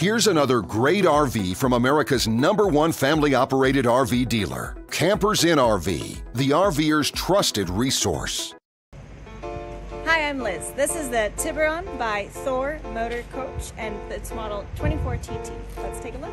Here's another great RV from America's number one family operated RV dealer, Campers Inn RV, the RVer's trusted resource. Hi, I'm Liz. This is the Tiburon by Thor Motor Coach, and it's model 24TT. Let's take a look.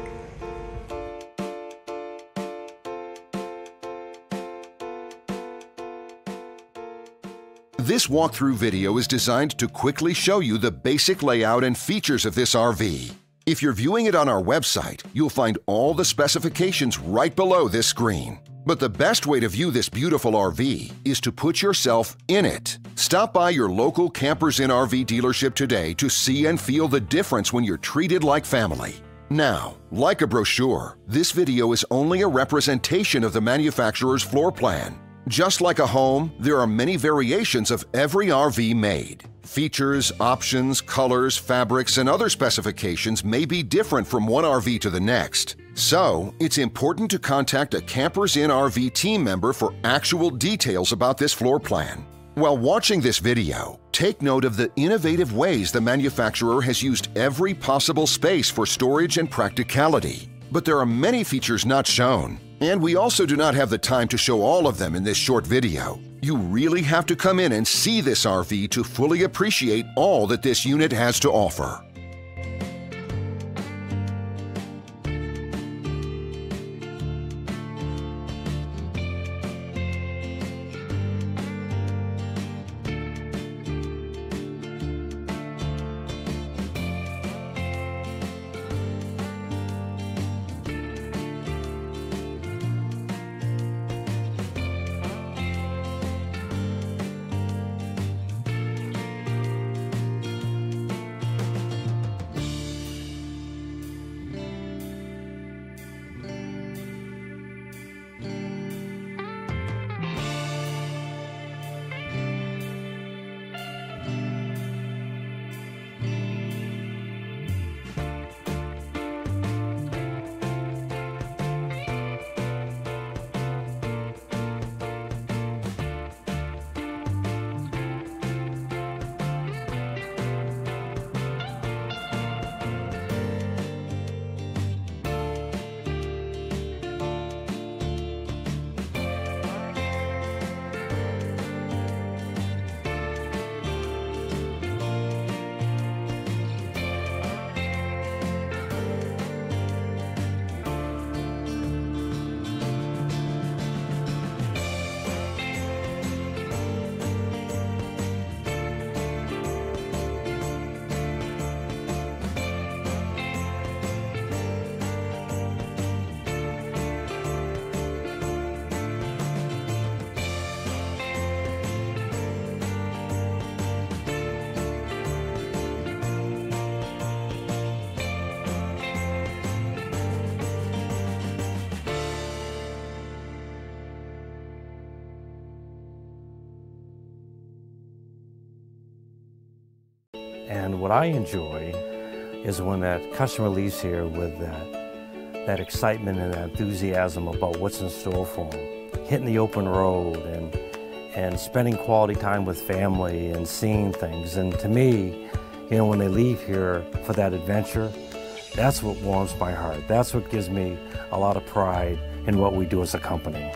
This walkthrough video is designed to quickly show you the basic layout and features of this RV. If you're viewing it on our website, you'll find all the specifications right below this screen. But the best way to view this beautiful RV is to put yourself in it. Stop by your local Campers Inn RV dealership today to see and feel the difference when you're treated like family. Now, like a brochure, this video is only a representation of the manufacturer's floor plan. Just like a home, there are many variations of every RV made. Features, options, colors, fabrics, and other specifications may be different from one RV to the next. So, it's important to contact a Campers Inn RV team member for actual details about this floor plan. While watching this video, take note of the innovative ways the manufacturer has used every possible space for storage and practicality. But there are many features not shown, and we also do not have the time to show all of them in this short video. You really have to come in and see this RV to fully appreciate all that this unit has to offer. And what I enjoy is when that customer leaves here with that, that excitement and enthusiasm about what's in store for them. Hitting the open road and, and spending quality time with family and seeing things. And to me, you know, when they leave here for that adventure, that's what warms my heart. That's what gives me a lot of pride in what we do as a company.